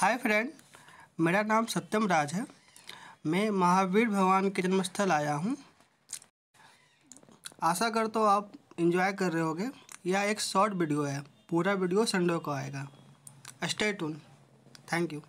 Hi friend मेरा नाम सत्यम राज है। मैं महावीर भगवान के जन्मस्थल आया हूँ। आशा कर तो आप इंजॉय कर रहे होगे। यह एक शॉर्ट वीडियो है। पूरा वीडियो संडे को आएगा। Stay tune thank you